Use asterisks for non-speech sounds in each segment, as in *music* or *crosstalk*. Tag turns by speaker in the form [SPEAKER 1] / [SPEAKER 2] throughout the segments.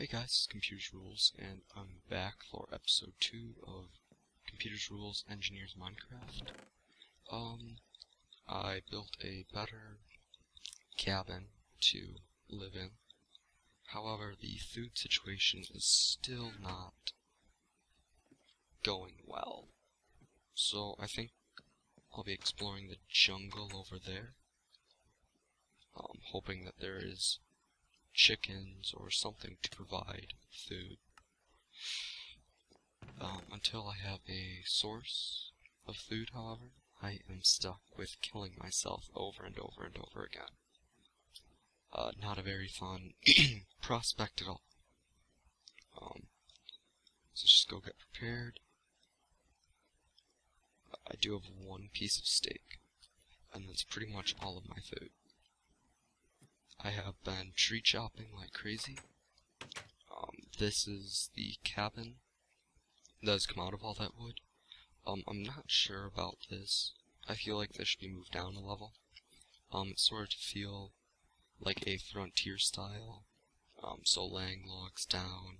[SPEAKER 1] Hey guys, it's Computersrulz, and I'm back for episode 2 of Computersrulz Engineers Minecraft. Um, I built a better cabin to live in. However, the food situation is still not going well. So I think I'll be exploring the jungle over there. Um, hoping that there is chickens or something to provide food. Um, until I have a source of food, however, I am stuck with killing myself over and over and over again. Uh, not a very fun *clears throat* prospect at all. Um, so just go get prepared. I do have one piece of steak, and that's pretty much all of my food. I have been tree chopping like crazy. Um, this is the cabin that has come out of all that wood. Um, I'm not sure about this. I feel like this should be moved down a level. Um, sort of to feel like a frontier style. Um, so laying logs down,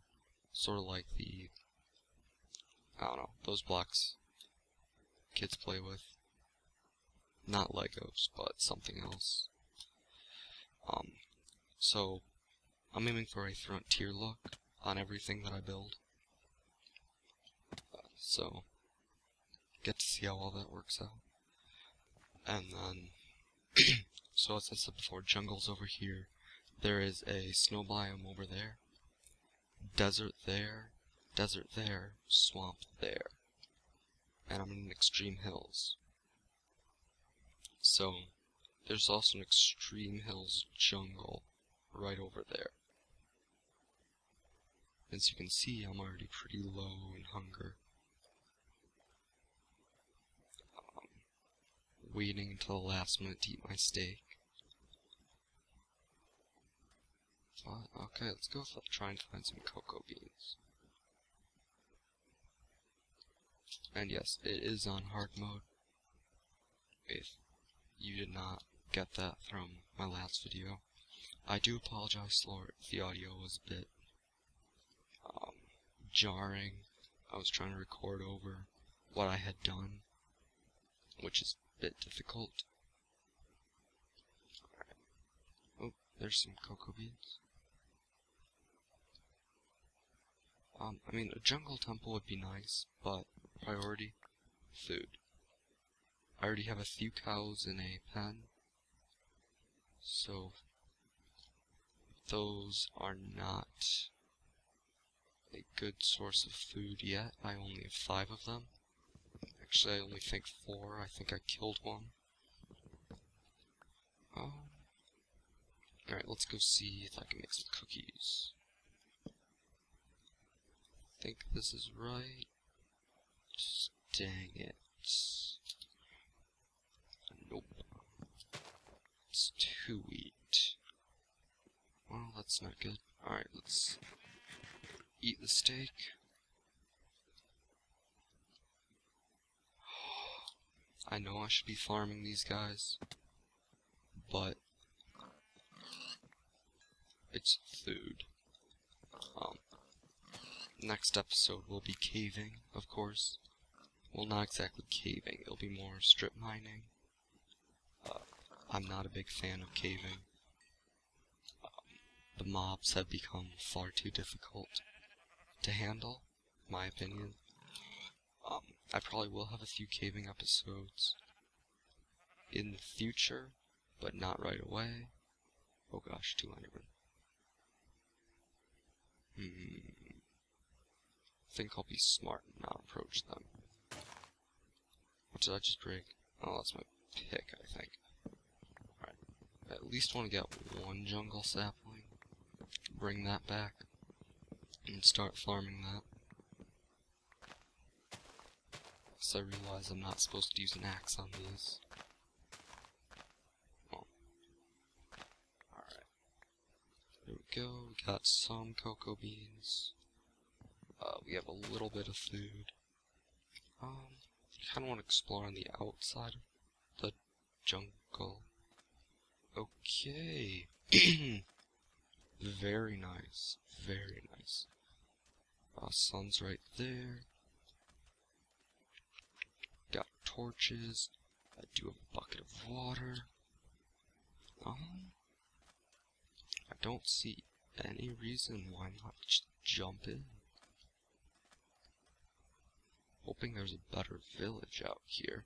[SPEAKER 1] sort of like the, I don't know, those blocks kids play with. Not Legos, but something else. Um, so, I'm aiming for a frontier look on everything that I build. Uh, so, get to see how all that works out. And then, *clears throat* so as I said before, jungle's over here. There is a snow biome over there. Desert there. Desert there. Swamp there. And I'm in extreme hills. So, there's also an extreme hills jungle right over there. As you can see, I'm already pretty low in hunger. Um, waiting until the last minute to eat my steak. Okay, let's go try and find some cocoa beans. And yes, it is on hard mode. If you did not get that from my last video. I do apologize for the audio was a bit um, jarring. I was trying to record over what I had done, which is a bit difficult. Oh, there's some cocoa beans. Um, I mean, a jungle temple would be nice, but priority, food. I already have a few cows in a pen, so those are not a good source of food yet. I only have five of them. Actually, I only think four. I think I killed one. Oh. Alright, let's go see if I can make some cookies. I think this is right. Just dang it. Nope. It's two wheat. Well, that's not good. Alright, let's eat the steak. I know I should be farming these guys, but it's food. Um, next episode will be caving, of course. Well, not exactly caving, it'll be more strip mining. Uh, I'm not a big fan of caving. Um, the mobs have become far too difficult to handle, my opinion. Um, I probably will have a few caving episodes in the future, but not right away. Oh gosh, two Endermen. Hmm. I think I'll be smart and not approach them. What did I just break? Oh, that's my pick, I think. I at least want to get one jungle sapling. Bring that back. And start farming that. So I realize I'm not supposed to use an axe on these. Alright. There we go. We got some cocoa beans. Uh, we have a little bit of food. Um, kind of want to explore on the outside of the jungle. Okay. *clears throat* Very nice. Very nice. Uh, sun's right there. Got torches. I do a bucket of water. Um, I don't see any reason why not jump in. Hoping there's a better village out here.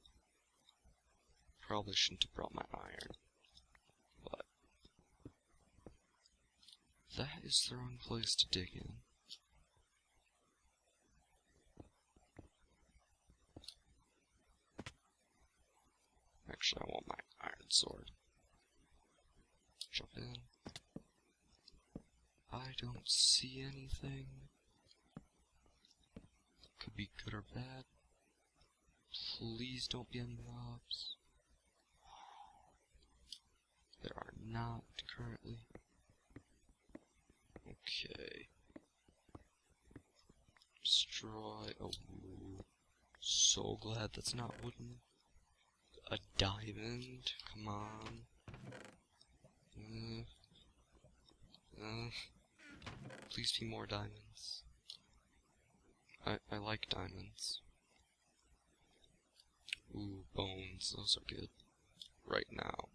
[SPEAKER 1] Probably shouldn't have brought my iron. But that is the wrong place to dig in. Actually, I want my iron sword. Jump in. I don't see anything. Could be good or bad. Please don't be any mobs. There are not currently. Okay. Destroy. Oh, so glad that's not wooden. A diamond? Come on. Uh, uh, please be more diamonds. I, I like diamonds. Ooh, bones. Those are good. Right now.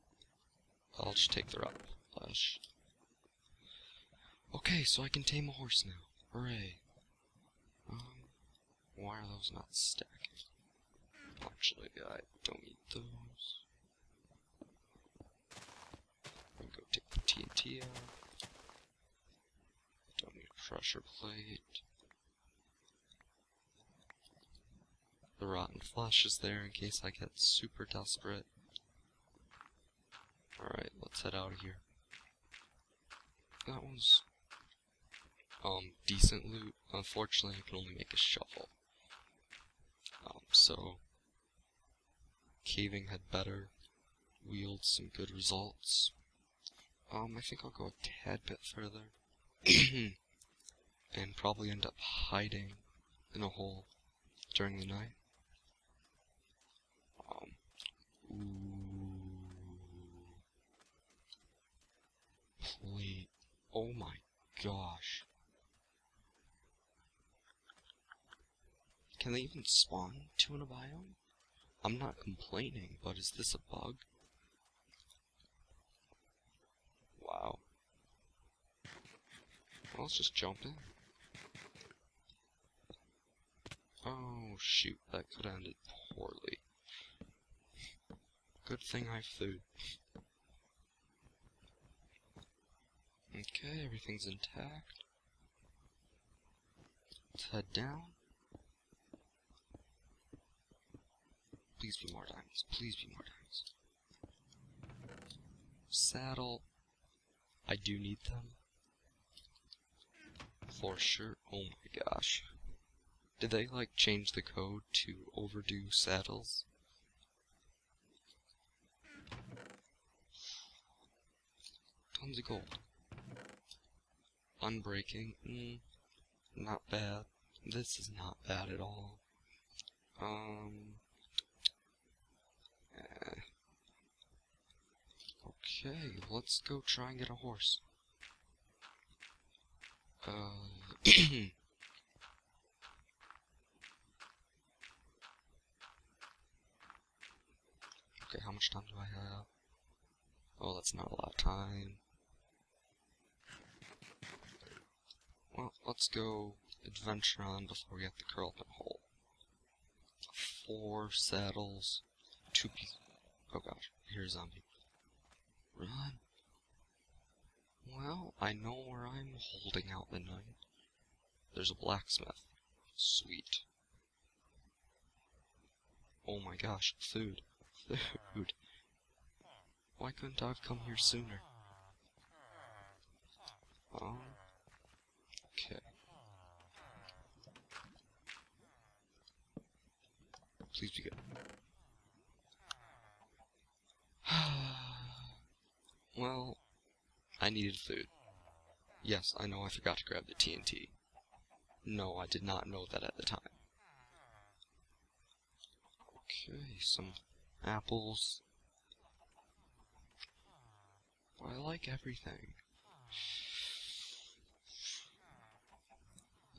[SPEAKER 1] I'll just take the rotten flesh. Okay, so I can tame a horse now. Hooray. Um, why are those not stacking? Actually, I don't need those. I'm go take the TNT out. Don't need a pressure plate. The rotten flesh is there in case I get super desperate. Alright, let's head out of here. That was um decent loot. Unfortunately I can only make a shovel. Um so caving had better wield some good results. Um I think I'll go a tad bit further. *clears throat* and probably end up hiding in a hole during the night. Um, ooh. Oh my gosh. Can they even spawn two in a biome? I'm not complaining, but is this a bug? Wow. Well, let's just jump in. Oh shoot, that could have ended poorly. Good thing I have food. Okay, everything's intact. Let's head down. Please be more diamonds. Please be more diamonds. Saddle. I do need them. For sure. Oh my gosh. Did they, like, change the code to overdo saddles? Tons of gold. Unbreaking. Mm, not bad. This is not bad at all. Um. Okay, let's go try and get a horse. Uh. Okay, how much time do I have? Oh, that's not a lot of time. Well, let's go adventure on before we have to curl up in a hole. Four saddles, two pieces. Oh gosh, here's a zombie. Run. Well, I know where I'm holding out the night. There's a blacksmith. Sweet. Oh my gosh, food. Food. Why couldn't I have come here sooner? Um. Okay. Please be good. well, I needed food. Yes, I know I forgot to grab the TNT. No, I did not know that at the time. Okay, some apples. I like everything.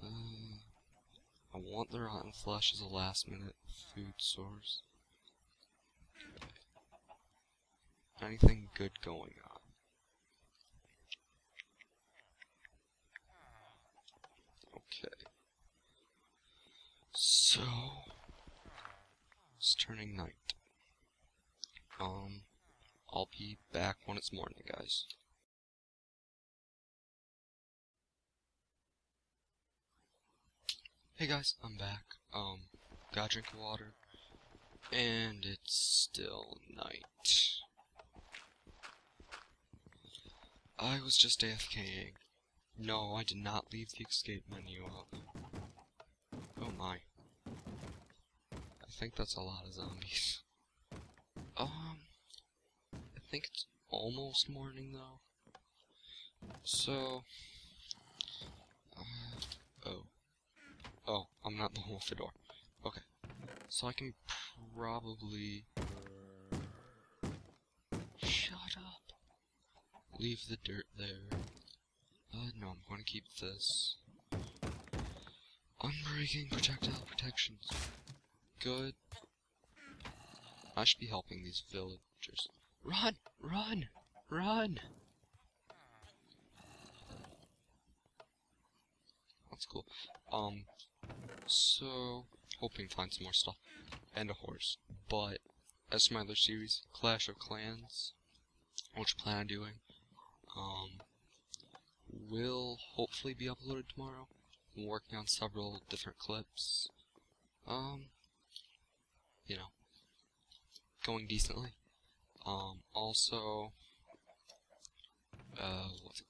[SPEAKER 1] Uh, I want the rotten flesh as a last minute food source. Anything good going on? Okay. So, it's turning night. Um, I'll be back when it's morning, guys. Hey guys, I'm back. Um, got a drink of water, and it's still night. I was just AFKing. No, I did not leave the escape menu up. Oh my. I think that's a lot of zombies. *laughs* Um, I think it's almost morning though. So, uh, oh. Oh, I'm not the *laughs* one door. Okay. So I can probably... Shut up! Leave the dirt there. Uh, no, I'm going to keep this. Unbreaking projectile protections. Good. I should be helping these villagers. Run! Run! Run! That's cool. Um, so, hoping to find some more stuff. And a horse. But, as my other series, Clash of Clans, which I plan on doing, um, will hopefully be uploaded tomorrow. I'm working on several different clips. Um, you know, going decently. Um, also, uh, what's it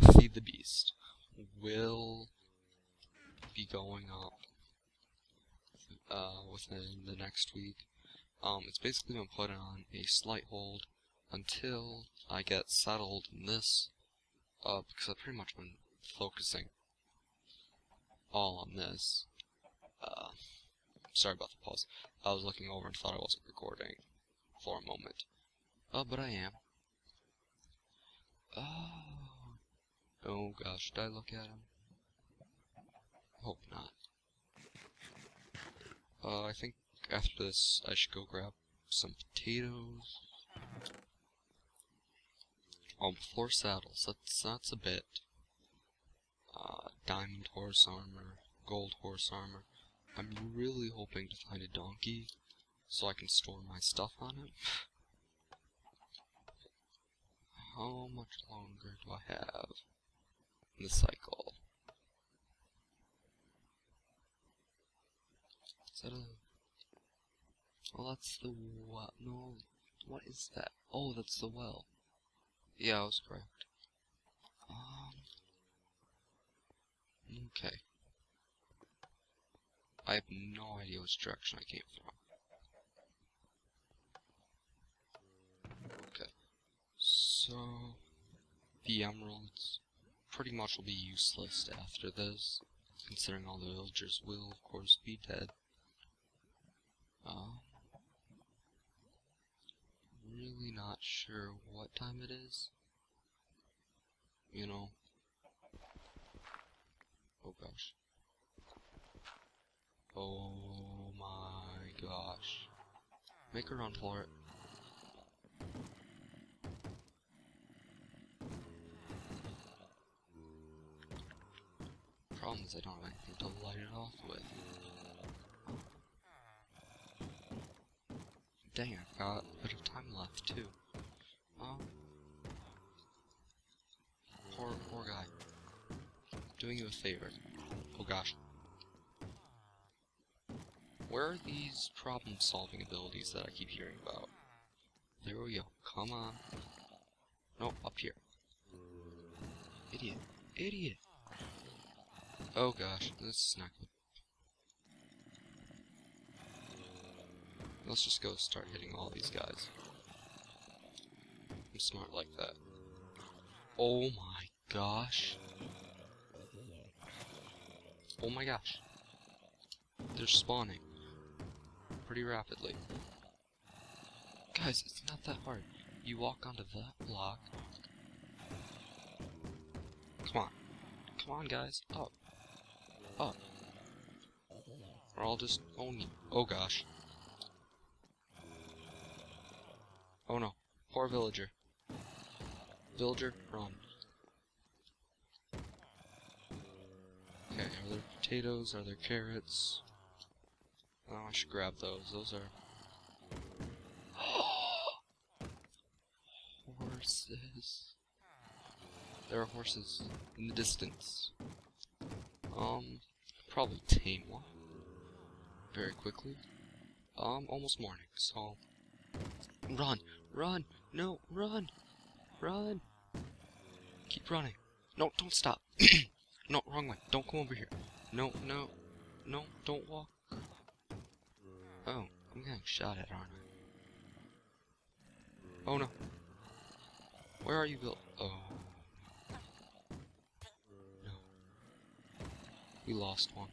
[SPEAKER 1] called? Feed the Beast will be going up uh, within the next week. Um, it's basically been put on a slight hold until I get settled in this, uh, because I've pretty much been focusing all on this. Uh, sorry about the pause. I was looking over and thought I wasn't recording for a moment. Uh, but I am. Oh. Oh gosh, did I look at him? Hope not. Uh, I think after this I should go grab some potatoes. Um, four saddles, that's, that's a bit. Uh, diamond horse armor, gold horse armor. I'm really hoping to find a donkey so I can store my stuff on it. *laughs* How much longer do I have in the cycle? Is that a... Oh, that's the well. No, what is that? Oh, that's the well. Yeah, I was correct. Um... Okay. I have no idea which direction I came from. Okay. So, the emeralds pretty much will be useless after this, considering all the villagers will, of course, be dead. Um, really not sure what time it is. You know. Oh gosh. Oh my gosh. Make a run for it. Problem is I don't have anything to light it off with. Dang, I've got a bit of time left too. Um, poor, poor guy. Doing you a favor. Oh gosh. Where are these problem-solving abilities that I keep hearing about? There we go. Come on. Nope, up here. Idiot. Idiot. Oh gosh, this is not good. Let's just go start hitting all these guys. I'm smart like that. Oh my gosh. Oh my gosh. They're spawning. Pretty rapidly. Guys, it's not that hard. You walk onto that block. Come on. Come on, guys. Up. up. Or I'll just own you. Oh gosh. Oh no. Poor villager. Villager, run. Okay, are there potatoes? Are there carrots? Oh, I should grab those. Those are... *gasps* horses. There are horses in the distance. Um, probably tame one. Very quickly. Um, almost morning, so... Run! Run! No, run! Run! Keep running. No, don't stop. *clears throat* no, wrong way. Don't come over here. No, no. No, don't walk. Oh, I'm getting shot at, aren't I? Oh no. Where are you, Bill? Oh. No. We lost one.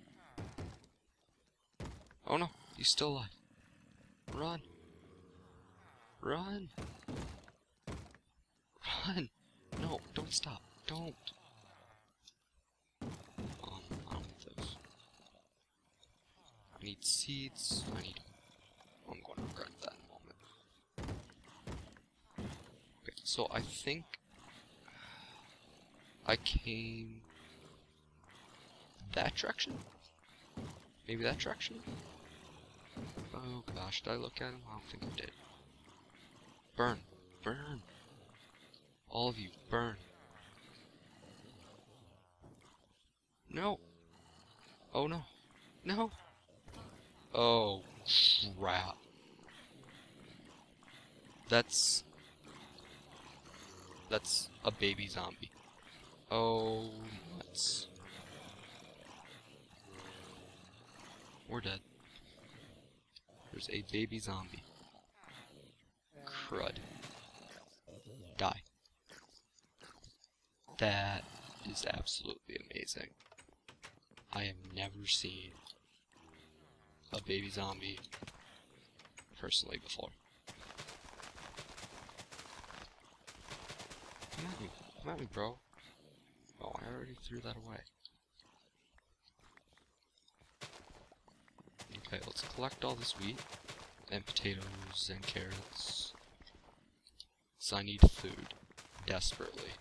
[SPEAKER 1] Oh no, he's still alive. Run. Run. Run. No, don't stop. Don't. Um, I don't need those. I need seeds. I need... I'm going to regret that in a moment. Okay, so I think... I came... That direction? Maybe that direction? Oh gosh, did I look at him? I don't think I did. Burn. Burn. All of you, burn. No. Oh no. No. Oh, crap. That's... That's a baby zombie. Oh, nuts. We're dead. There's a baby zombie. Crud. Die. That is absolutely amazing. I have never seen a baby zombie personally before. Come at me. Come at me, bro. Oh, I already threw that away. Okay, let's collect all this wheat and potatoes and carrots. So I need food desperately.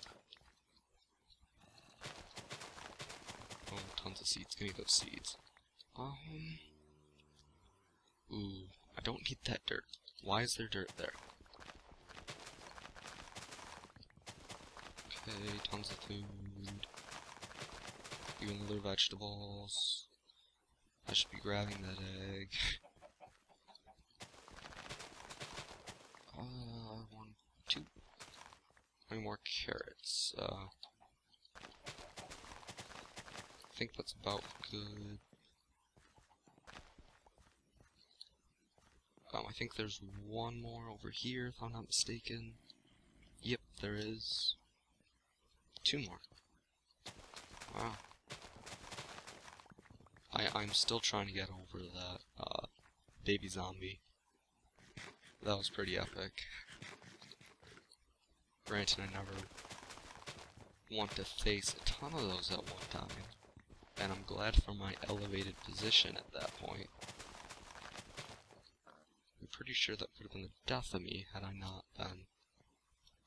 [SPEAKER 1] Oh, tons of seeds. Give me those seeds. Um. Ooh, I don't need that dirt. Why is there dirt there? Okay, tons of food. Even other vegetables. I should be grabbing that egg. *laughs* uh, two. Any more carrots? Uh, I think that's about good. Um, I think there's one more over here, if I'm not mistaken. Yep, there is. Two more. Wow. I, I'm still trying to get over that, uh, baby zombie. That was pretty epic. Granted, I never want to face a ton of those at one time. And I'm glad for my elevated position at that point. I'm pretty sure that would have been the death of me had I not been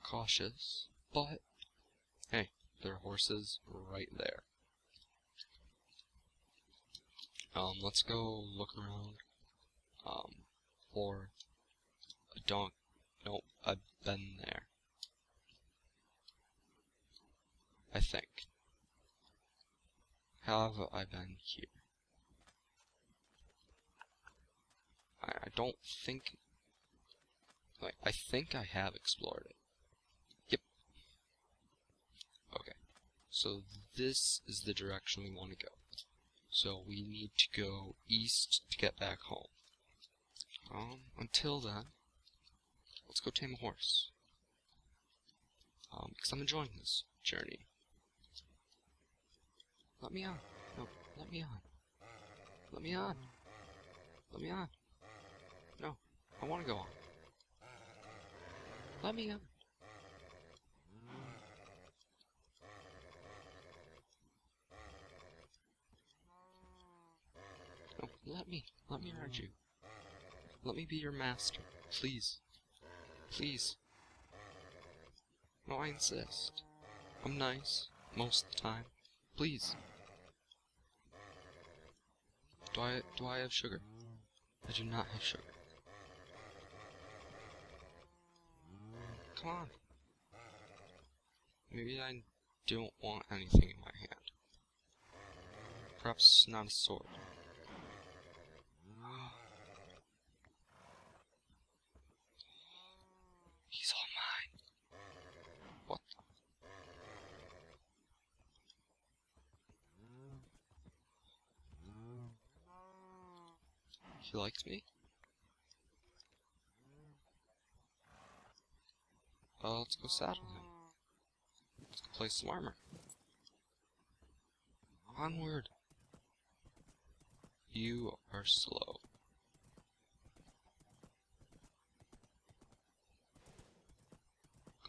[SPEAKER 1] cautious. But, hey, there are horses right there. Um, let's go look around, um, for a donk. Nope, I've been there. How have I been here? I, I don't think... Like, I think I have explored it. Yep. Okay. So this is the direction we want to go. So we need to go east to get back home. Um, until then, let's go tame a horse. Um, because I'm enjoying this journey. Let me on. No, let me on. Let me on. Let me on. No, I want to go on. Let me on. No, let me. Let me ride you. Let me be your master. Please. Please. No, I insist. I'm nice. Most of the time. Please. Do I do I have sugar? I do not have sugar. Come on. Maybe I don't want anything in my hand. Perhaps not a sword. He's all mine. What the? He liked me? Uh, let's go saddle him. Let's go play some armor. Onward! You are slow.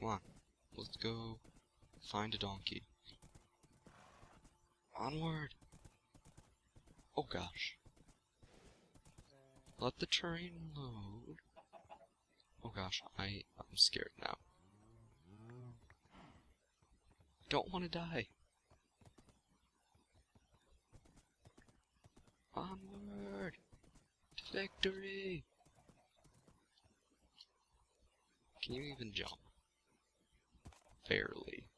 [SPEAKER 1] Come on, let's go find a donkey. Onward! Oh gosh. Let the train load. Oh gosh, I, I'm scared now. Don't want to die. Onward to victory. Can you even jump? Barely.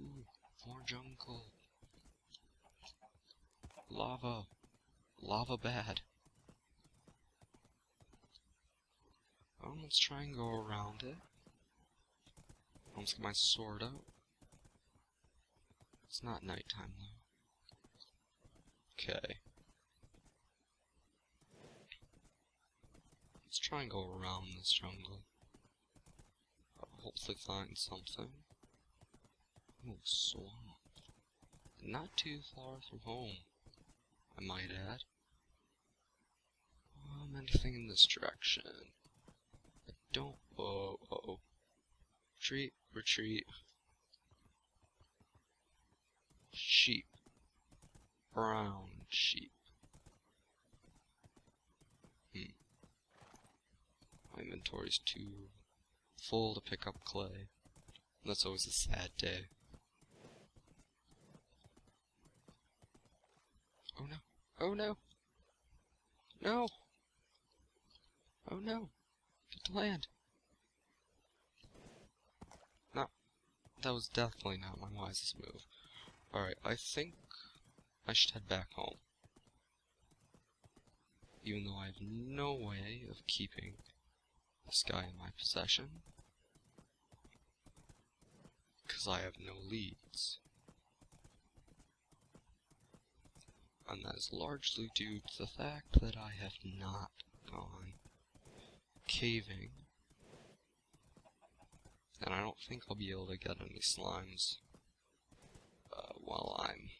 [SPEAKER 1] Ooh, more jungle. Lava. Lava bad. Oh, let's try and go around it. Let's get my sword out. It's not nighttime though. Okay. Let's try and go around this jungle. I'll hopefully find something. Oh, swamp. Not too far from home, I might add. Um, anything in this direction? I don't. Oh, uh oh. Retreat, retreat. Sheep. Brown sheep. Hmm. My inventory's too full to pick up clay. That's always a sad day. Oh no. Oh no. No. Oh no. Get to land. No. That was definitely not my wisest move. Alright, I think I should head back home. Even though I have no way of keeping this guy in my possession. Because I have no leads. And that is largely due to the fact that I have not gone caving. And I don't think I'll be able to get any slimes uh, while I'm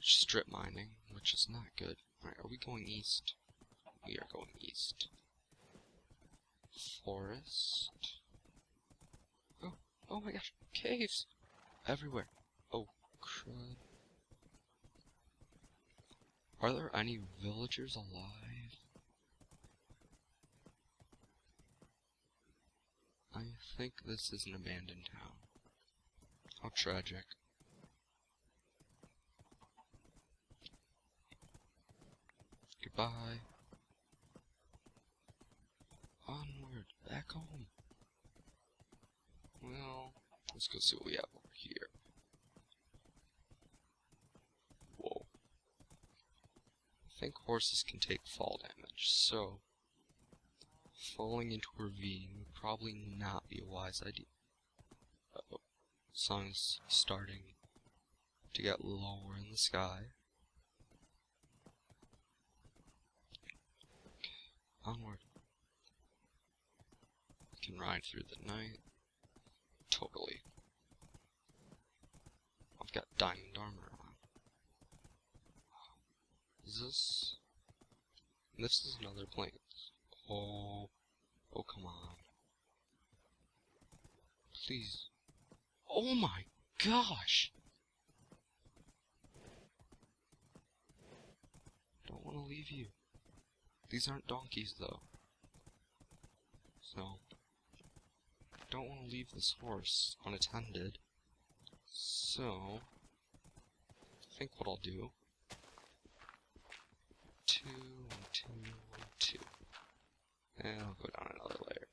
[SPEAKER 1] strip mining, which is not good. Alright, are we going east? We are going east. Forest. Oh, oh my gosh, caves! Everywhere. Oh, crud. Are there any villagers alive? I think this is an abandoned town. How tragic. Goodbye. Onward, back home. Well, let's go see what we have over here. Whoa. I think horses can take fall damage, so falling into a ravine would probably not be a wise idea. Uh oh. Starting to get lower in the sky. Onward. We can ride through the night. Totally. I've got diamond armor. Is this... This is another plane. Oh... Oh, come on. Please. Oh my gosh! Don't want to leave you. These aren't donkeys, though. So, don't want to leave this horse unattended. So, I think what I'll do... Two, and two, and two. And I'll go down another layer.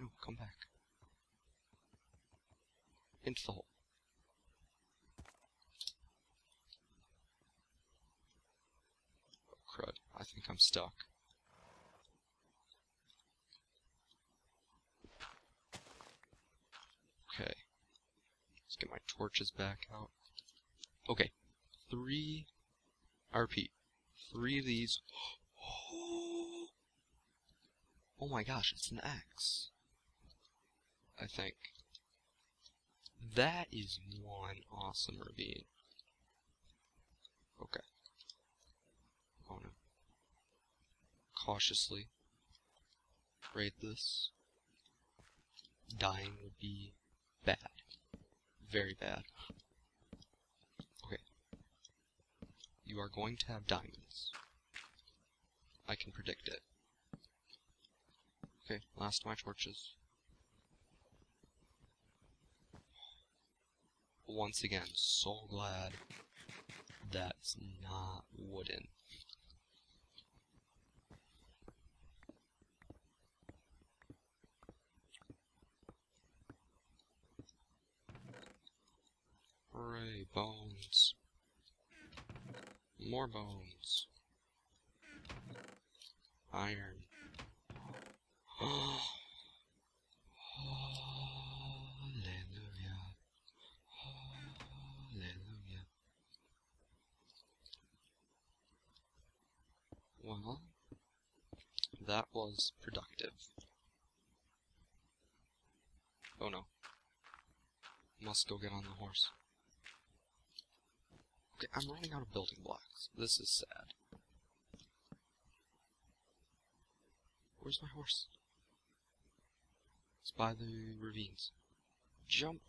[SPEAKER 1] No, come back. Into the hole. Oh, crud. I think I'm stuck. Okay. Let's get my torches back out. Okay. Three... Repeat. Three of these. *gasps* Oh my gosh, it's an axe. I think. That is one awesome ravine. Okay. Oh no. Cautiously raid this. Dying would be bad. Very bad. Okay. You are going to have diamonds. I can predict it. Okay, last of my torches. Once again, so glad that's not wooden. Hooray, bones. More bones. Iron. *gasps* Hallelujah. Hallelujah. Well, that was productive. Oh no. Must go get on the horse. I'm running out of building blocks. This is sad. Where's my horse? It's by the ravines. Jump!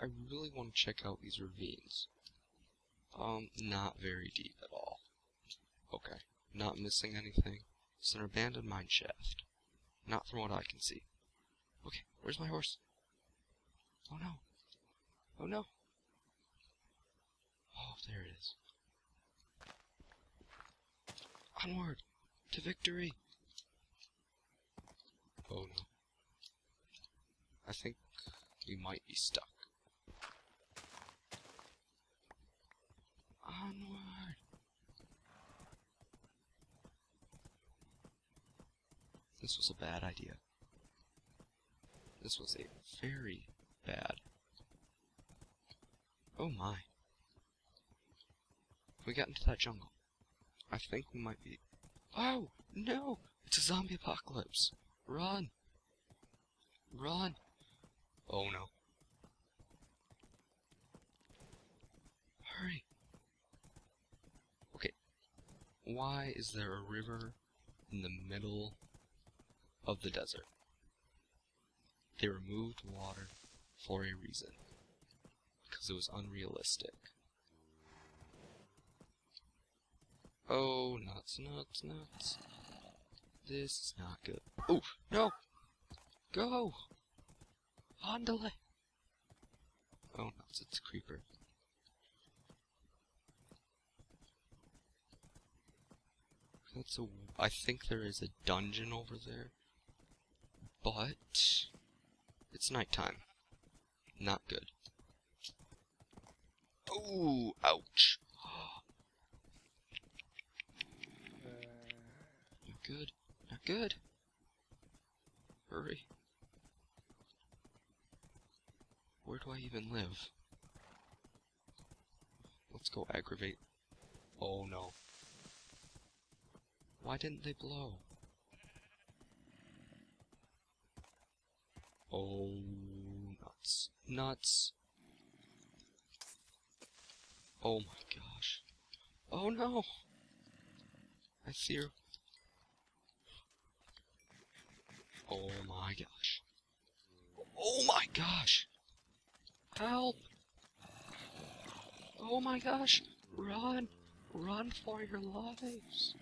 [SPEAKER 1] I really want to check out these ravines. Um, not very deep at all. Okay, not missing anything. It's an abandoned mine shaft. Not from what I can see. Okay, where's my horse? Oh no. Oh no. Oh, there it is. Onward! To victory! Oh no. I think we might be stuck. Onward! This was a bad idea. This was a very bad. Oh my. We get into that jungle, I think we might be... Oh! No! It's a zombie apocalypse! Run! Run! Oh no. Hurry! Okay. Why is there a river in the middle of the desert? They removed water for a reason. Because it was unrealistic. Oh, nuts, nuts, nuts. This is not good. Oh, no! Go! Andale! Oh, nuts, it's a creeper. That's a... I think there is a dungeon over there. But... It's nighttime. Not good. Oh, ouch. Not good. Not good. Hurry. Where do I even live? Let's go aggravate. Oh no. Why didn't they blow? Oh, nuts. Nuts. Oh my gosh. Oh no! I see her. Oh my gosh. Oh my gosh! Help! Oh my gosh! Run! Run for your lives!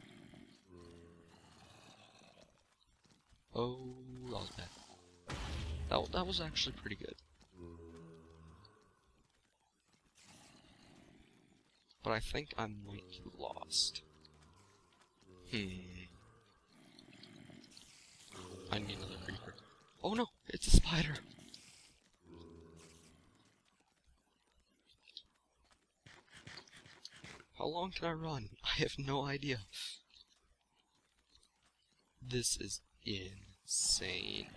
[SPEAKER 1] Oh, I was bad. That, that was actually pretty good. But I think I might be lost. Hmm. I need another creeper. Oh no! It's a spider! How long can I run? *laughs* I have no idea. This is insane.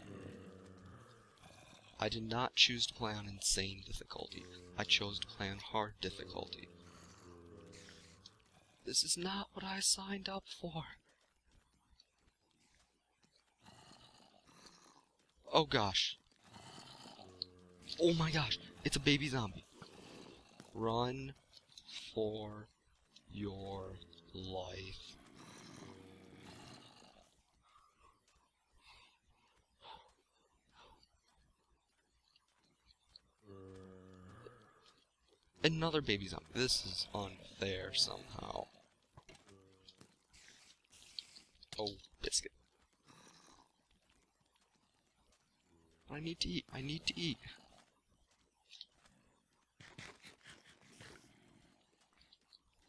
[SPEAKER 1] I did not choose to play on insane difficulty. I chose to play on hard difficulty. This is not what I signed up for. Oh gosh. Oh my gosh, it's a baby zombie. Run for your life. Another baby zombie. This is unfair somehow. Oh, biscuit. I need to eat. I need to eat.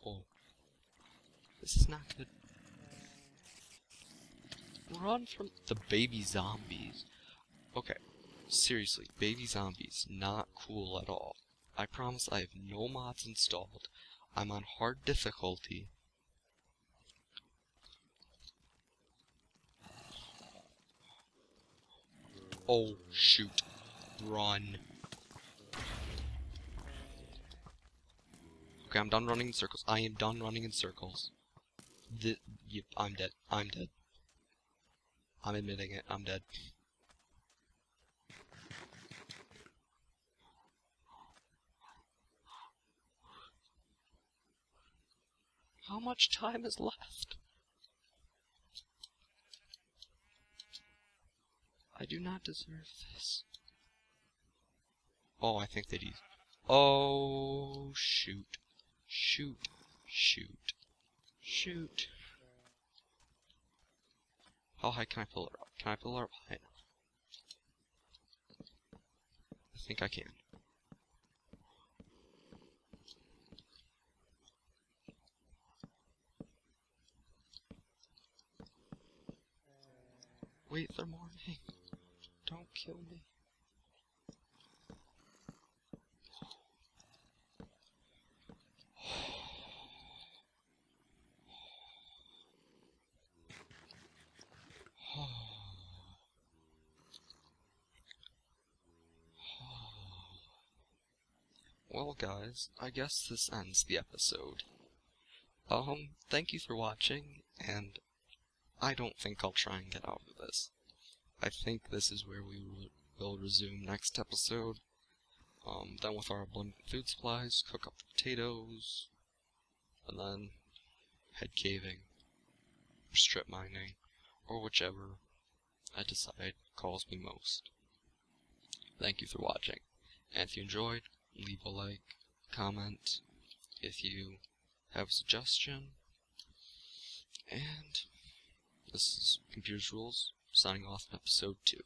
[SPEAKER 1] Oh. This is not good. Run from the baby zombies. Okay. Seriously, baby zombies, not cool at all. I promise I have no mods installed. I'm on hard difficulty. Oh, shoot. Run. Okay, I'm done running in circles. I am done running in circles. The, yep, I'm dead. I'm dead. I'm admitting it. I'm dead. How much time is left? I do not deserve this. Oh, I think that he's... Oh, shoot. Shoot. Shoot. Shoot. How high can I pull her up? Can I pull her up high enough? I think I can. Wait, they're morning. Don't kill me. Well guys, I guess this ends the episode. Um, thank you for watching, and I don't think I'll try and get out of this. I think this is where we will resume next episode. Um, then with our abundant food supplies, cook up the potatoes, and then head caving, or strip mining, or whichever I decide calls me most. Thank you for watching, and if you enjoyed, leave a like, comment, if you have a suggestion, and this is Computersrulz, signing off episode 2.